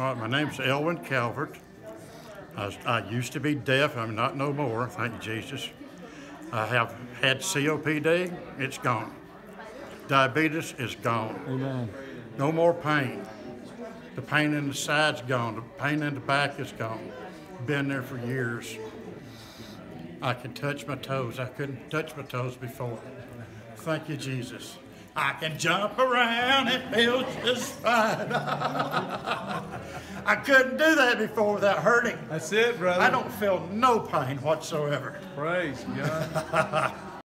All right, my name's Elwin Calvert. I, I used to be deaf. I'm not no more. Thank you, Jesus. I have had COPD. It's gone. Diabetes is gone. Amen. No more pain. The pain in the side's gone. The pain in the back is gone. Been there for years. I can touch my toes. I couldn't touch my toes before. Thank you, Jesus. I can jump around. It feels just fine. I couldn't do that before without hurting. That's it, brother. I don't feel no pain whatsoever. Praise God.